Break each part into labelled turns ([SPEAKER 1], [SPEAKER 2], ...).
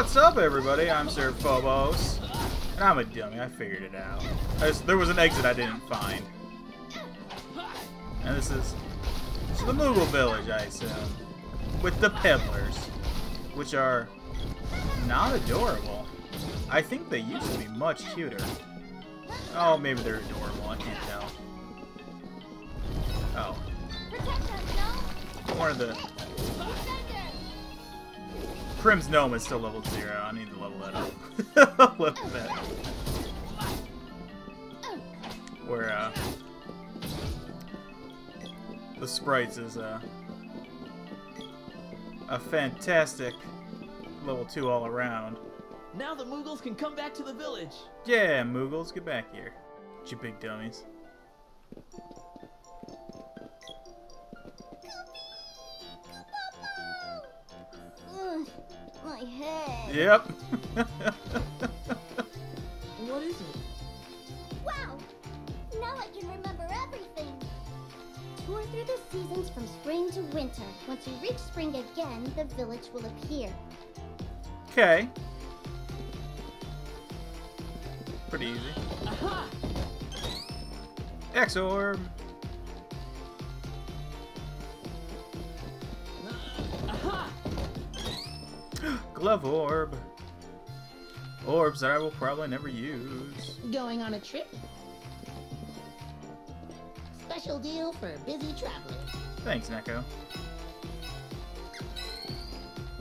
[SPEAKER 1] What's up, everybody? I'm Sir Phobos. And I'm a dummy. I figured it out. Just, there was an exit I didn't find. And this is, the Moogle Village, I assume. With the peddlers. Which are not adorable. I think they used to be much cuter. Oh, maybe they're adorable. I can't tell. Oh. One of the... Primm's Gnome is still level 0. I need to level that up a little bit. Where, uh... The Sprites is, uh... A fantastic level 2 all around.
[SPEAKER 2] Now the Moogles can come back to the village.
[SPEAKER 1] Yeah, Moogles, get back here. You big dummies. Yep.
[SPEAKER 2] What is it?
[SPEAKER 3] Wow! Now I can remember everything. Tour through the seasons from spring to winter. Once you reach spring again, the village will appear.
[SPEAKER 1] Okay. Pretty easy.
[SPEAKER 2] Aha!
[SPEAKER 1] X-Orb.
[SPEAKER 2] Aha!
[SPEAKER 1] Glove Orb. Orbs that I will probably never use.
[SPEAKER 4] Going on a trip? Special deal for busy travelers.
[SPEAKER 1] Thanks, Neko.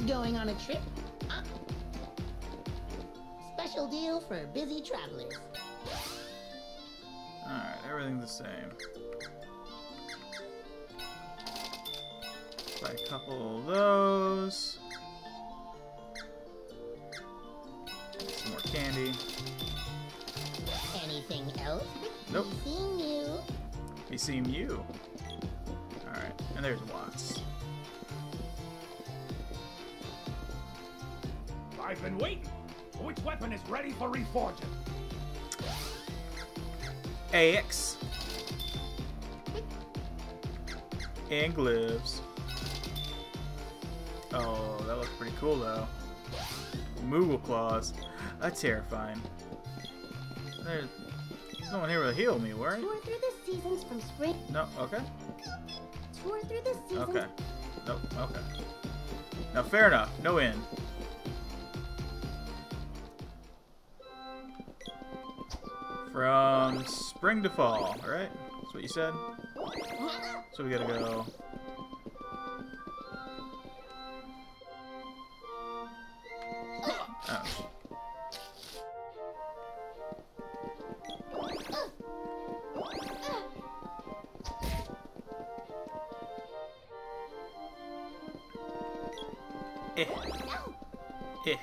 [SPEAKER 4] Going on a trip? Uh, special deal for busy travelers.
[SPEAKER 1] Alright, everything's the same. Buy a couple of those. Some more candy.
[SPEAKER 4] Anything else?
[SPEAKER 1] Nope.
[SPEAKER 4] Seeing you.
[SPEAKER 1] We seem you. Alright, and there's Watts.
[SPEAKER 5] I've been waiting. Which weapon is ready for reforging?
[SPEAKER 1] AX. And gloves. Oh, that looks pretty cool though. Moogle claws. That's terrifying. There's, there's no one here to heal me, right?
[SPEAKER 3] Tour through the seasons from spring.
[SPEAKER 1] No, okay.
[SPEAKER 3] Tour through the seasons.
[SPEAKER 1] Okay. Nope, okay. Now, fair enough. No end. From spring to fall, right? That's what you said? So we gotta go... Eh. Eh.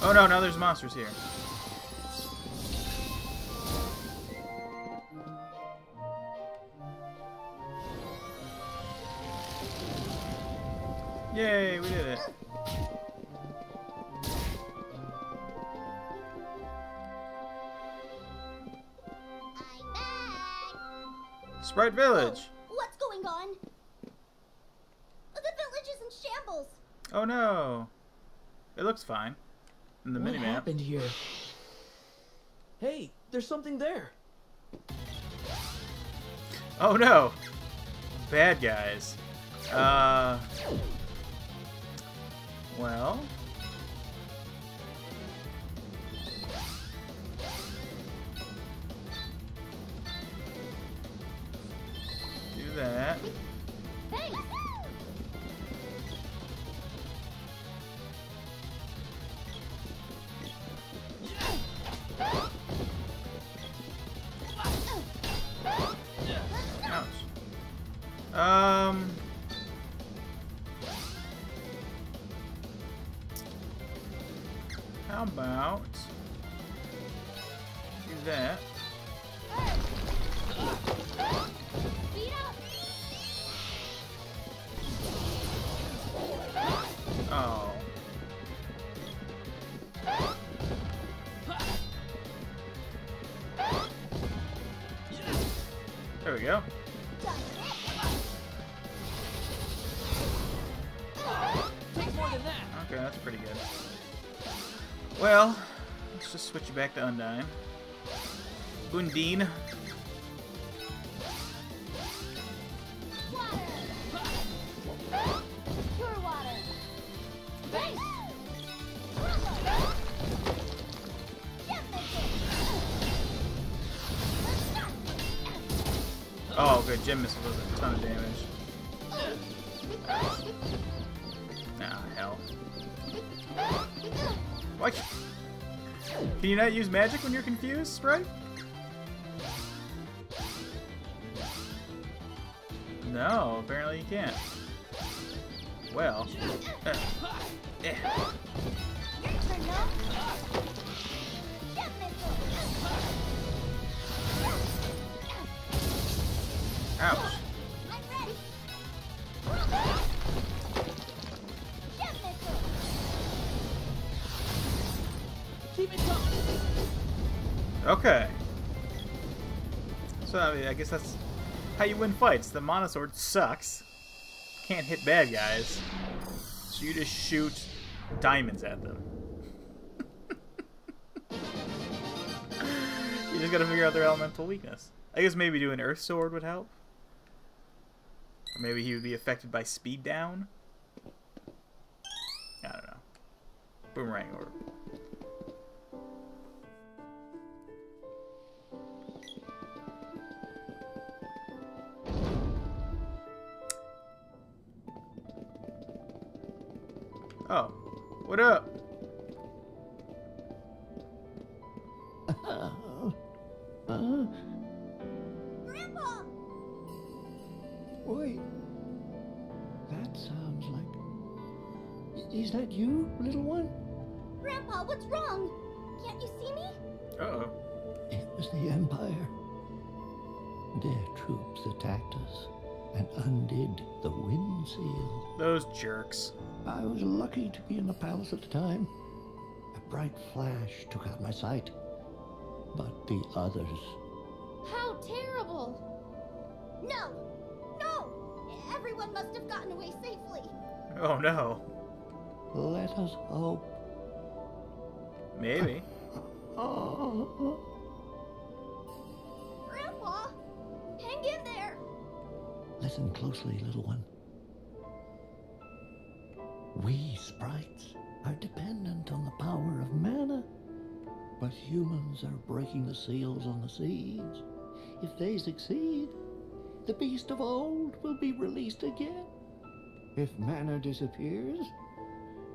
[SPEAKER 1] Oh no, now there's monsters here. Yay, we did it. Sprite Village.
[SPEAKER 3] What's going on? The village is in shambles.
[SPEAKER 1] Oh no. It looks fine. In the
[SPEAKER 2] what
[SPEAKER 1] minimap.
[SPEAKER 2] happened here? Hey, there's something there.
[SPEAKER 1] Oh no! Bad guys. Uh. Well. That.
[SPEAKER 3] Thanks.
[SPEAKER 1] we go. Okay, that's pretty good. Well, let's just switch back to Undine.
[SPEAKER 3] Undine.
[SPEAKER 1] Oh, good. Gem Missile does a ton of damage. Ah, hell. What? Can you not use magic when you're confused, Sprite? No, apparently you can't. Well. uh, eh. Ouch. Okay. So, I, mean, I guess that's how you win fights. The Monosword sucks. Can't hit bad guys. So you just shoot diamonds at them. you just gotta figure out their elemental weakness. I guess maybe doing Earth Sword would help. Maybe he would be affected by speed down. I don't know. Boomerang or Oh, what up?
[SPEAKER 6] Undid the wind seal.
[SPEAKER 1] Those jerks.
[SPEAKER 6] I was lucky to be in the palace at the time. A bright flash took out my sight. But the others.
[SPEAKER 3] How terrible! No! No! Everyone must have gotten away safely.
[SPEAKER 1] Oh no.
[SPEAKER 6] Let us hope.
[SPEAKER 1] Maybe.
[SPEAKER 6] Oh. Listen closely, little one. We sprites are dependent on the power of mana, but humans are breaking the seals on the seeds. If they succeed, the beast of old will be released again. If mana disappears,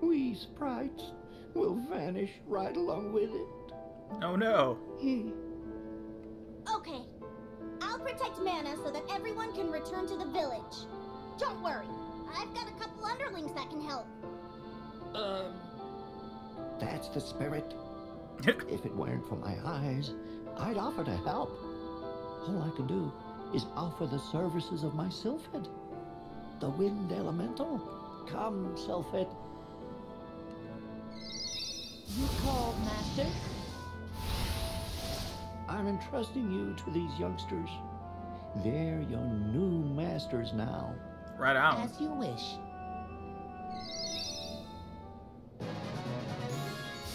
[SPEAKER 6] we sprites will vanish right along with it.
[SPEAKER 1] Oh no.
[SPEAKER 3] Okay. I'll protect Mana so that everyone can return to the village. Don't worry. I've got a couple underlings that can help.
[SPEAKER 2] Um,
[SPEAKER 6] That's the spirit. If it weren't for my eyes, I'd offer to help. All I can do is offer the services of my Sylphid, the wind elemental. Come, Sylphid.
[SPEAKER 4] You called, Master?
[SPEAKER 6] I'm entrusting you to these youngsters. They're your new masters now.
[SPEAKER 1] Right on.
[SPEAKER 4] As you wish.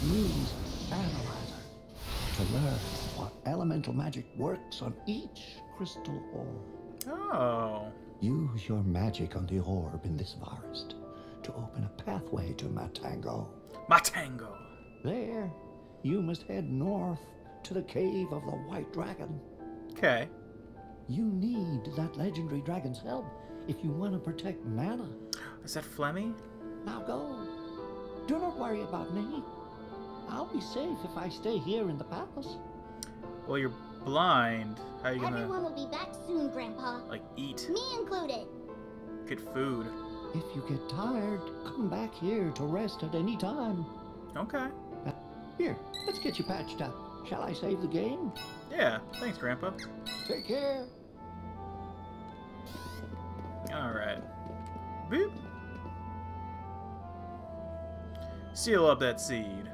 [SPEAKER 6] Use Analyzer to learn what elemental magic works on each crystal orb.
[SPEAKER 1] Oh.
[SPEAKER 6] Use your magic on the orb in this forest to open a pathway to Matango.
[SPEAKER 1] Matango.
[SPEAKER 6] There, you must head north to the cave of the White Dragon.
[SPEAKER 1] Okay.
[SPEAKER 6] You need that legendary dragon's help if you want to protect Mana.
[SPEAKER 1] Is that Flammie?
[SPEAKER 6] Now go. Do not worry about me. I'll be safe if I stay here in the palace.
[SPEAKER 1] Well, you're blind. How are you gonna
[SPEAKER 3] Everyone will be back soon, Grandpa.
[SPEAKER 1] like eat,
[SPEAKER 3] Me included.
[SPEAKER 1] get food?
[SPEAKER 6] If you get tired, come back here to rest at any time.
[SPEAKER 1] Okay.
[SPEAKER 6] Here, let's get you patched up. Shall I save the game?
[SPEAKER 1] Yeah. Thanks, Grandpa.
[SPEAKER 6] Take care.
[SPEAKER 1] All right. Boop. Seal up that seed.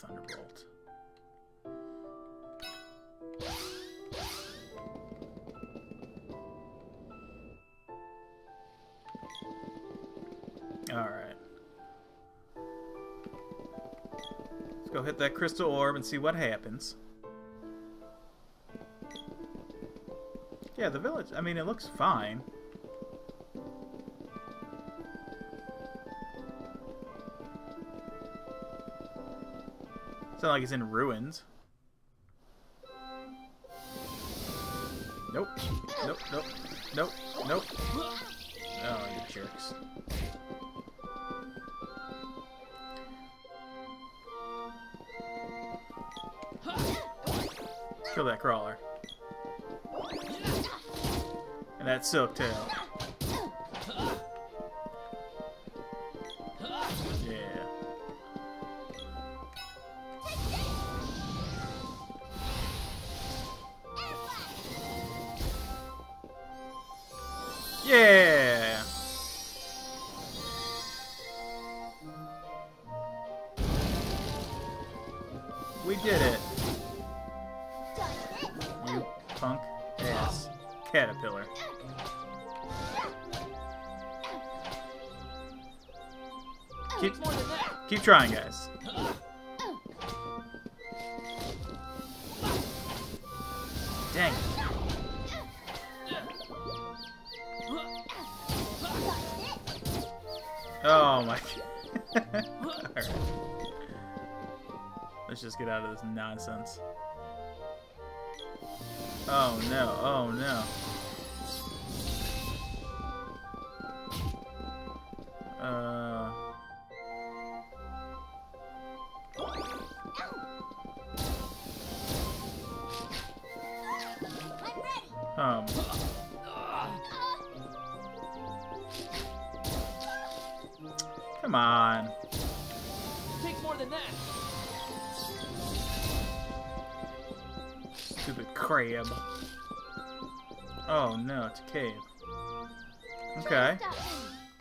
[SPEAKER 1] Thunderbolt. Alright. Let's go hit that crystal orb and see what happens. Yeah, the village, I mean, it looks fine. It's not like it's in ruins. Nope. Nope, nope, nope, nope. Oh, you jerks. Kill that crawler. And that silk tail. Yeah. We did it. You punk ass caterpillar. Keep, keep trying, guys. Let's just get out of this nonsense. Oh no, oh no. Uh. Oh no, it's a cave. Okay.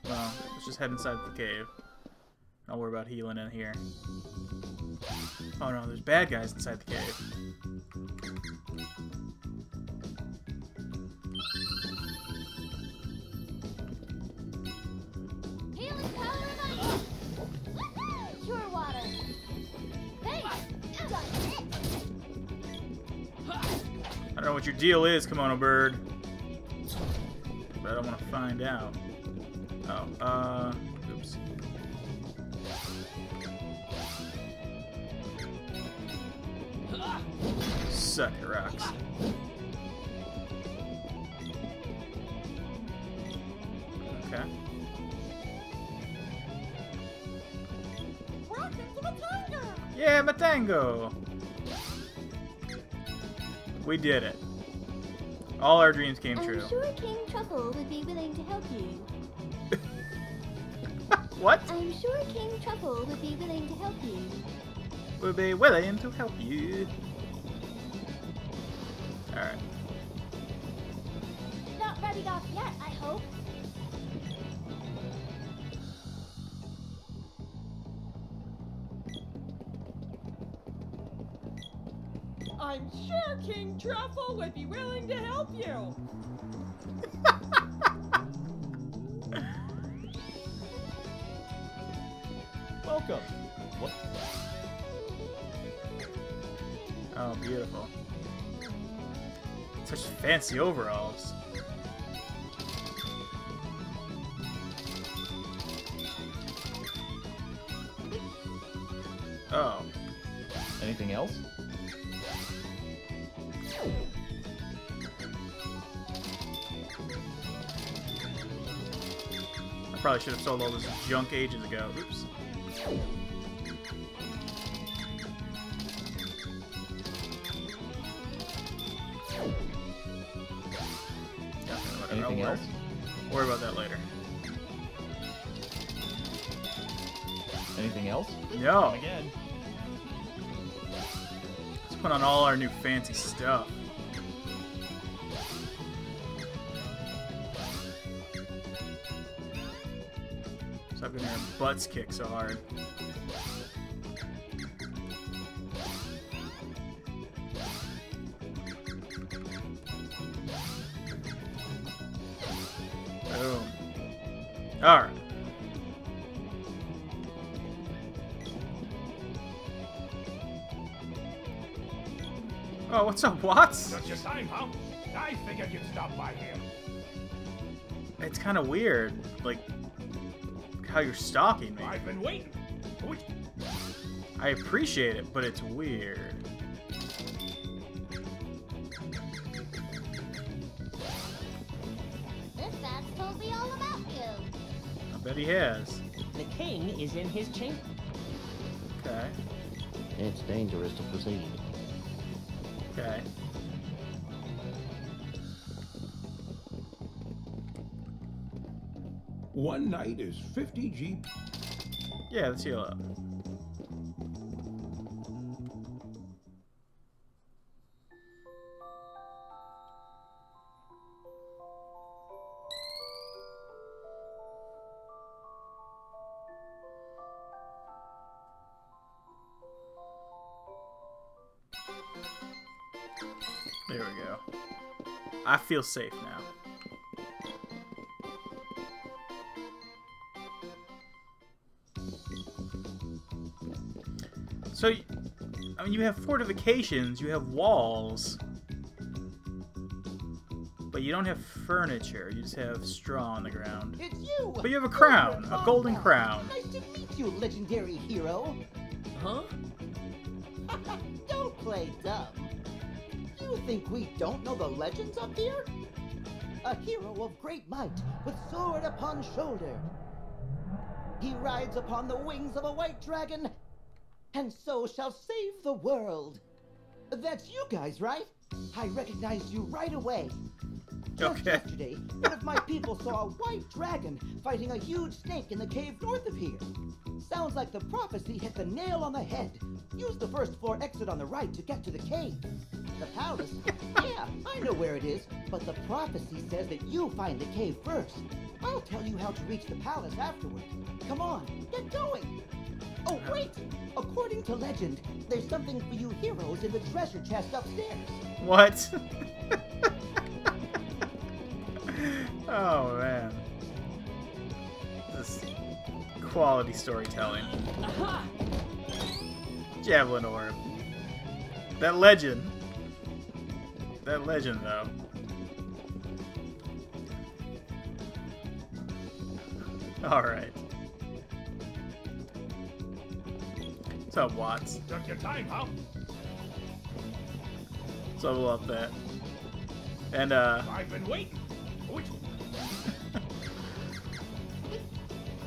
[SPEAKER 1] Well, let's just head inside the cave. I'll worry about healing in here. Oh no, there's bad guys inside the cave. Know what your deal is, Kimono Bird. But I don't want to find out. Oh, uh, oops. Suck it, rocks. Okay.
[SPEAKER 3] Welcome to Matango.
[SPEAKER 1] Yeah, Matango! We did it. All our dreams came true.
[SPEAKER 3] I'm sure King Truffle would be willing to help you.
[SPEAKER 1] what?
[SPEAKER 3] I'm sure King Truffle would be willing to help you.
[SPEAKER 1] We'll be willing to help you. Alright.
[SPEAKER 3] Not ready off yet, I hope.
[SPEAKER 7] I'm sure King Truffle would be willing to help you.
[SPEAKER 2] Welcome. What?
[SPEAKER 1] Oh, beautiful. Such fancy overalls. Oh.
[SPEAKER 2] Anything else?
[SPEAKER 1] Probably should have sold all this junk ages ago. Oops. Yeah, whatever, I'll
[SPEAKER 2] Anything
[SPEAKER 1] worry-
[SPEAKER 2] else?
[SPEAKER 1] Worry about that later.
[SPEAKER 2] Anything else?
[SPEAKER 1] No.
[SPEAKER 2] Again.
[SPEAKER 1] Let's put on all our new fancy stuff. Stop getting our butts kick so hard. Boom. Alright. Oh, what's up, Watts?
[SPEAKER 5] Just your time, huh? I figured you'd stop by here.
[SPEAKER 1] It's kind of weird, like how you're stalking me.
[SPEAKER 5] I've been waiting. Which
[SPEAKER 1] I appreciate it, but it's weird.
[SPEAKER 3] This bad's told me all about you.
[SPEAKER 1] I bet he has.
[SPEAKER 8] The king is in his chamber.
[SPEAKER 1] Okay.
[SPEAKER 6] It's dangerous to proceed.
[SPEAKER 1] Okay.
[SPEAKER 5] One night is 50 G.
[SPEAKER 1] Yeah, let's heal up. There we go. I feel safe now. So, I mean, you have fortifications, you have walls, but you don't have furniture. You just have straw on the ground.
[SPEAKER 9] It's you!
[SPEAKER 1] But you have a crown, a
[SPEAKER 9] oh,
[SPEAKER 1] golden crown.
[SPEAKER 9] Nice to meet you, legendary hero.
[SPEAKER 2] Huh?
[SPEAKER 9] don't play dumb. You think we don't know the legends up here? A hero of great might, with sword upon shoulder. He rides upon the wings of a white dragon, and so shall save the world. That's you guys, right? I recognized you right away. Just
[SPEAKER 1] Okay.
[SPEAKER 9] yesterday, one of my people saw a white dragon fighting a huge snake in the cave north of here. Sounds like the prophecy hit the nail on the head. Use the first floor exit on the right to get to the cave. The palace? yeah, I know where it is, but the prophecy says that you find the cave first. I'll tell you how to reach the palace afterward. Come on, get going. Oh, wait! According to legend, there's something for you heroes in the treasure chest upstairs.
[SPEAKER 1] What? oh man. This quality storytelling. Javelin orb. That legend. That legend though. Alright. What's up, Watts?
[SPEAKER 5] Took your time, huh?
[SPEAKER 1] Let's level up that. And uh
[SPEAKER 5] I've been waiting.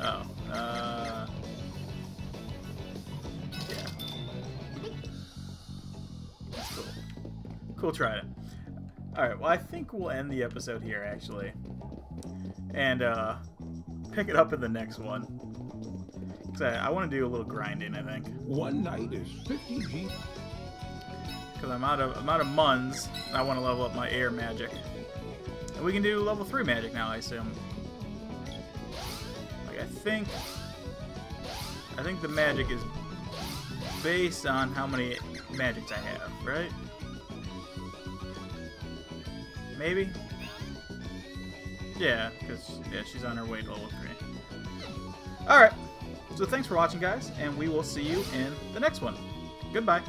[SPEAKER 1] Oh. Uh Yeah. That's cool. Cool try it. Alright, well I think we'll end the episode here actually. And uh pick it up in the next one. I, want to do a little grinding, I think.
[SPEAKER 5] one night is 50 G.
[SPEAKER 1] Because I'm out of I'm out of muns. I want to level up my air magic. And we can do level three magic now, I assume. Like I think I think the magic is based on how many magics I have, right? Maybe? Yeah, because yeah, she's on her way to level three. Alright. So thanks for watching guys, and we will see you in the next one. Goodbye.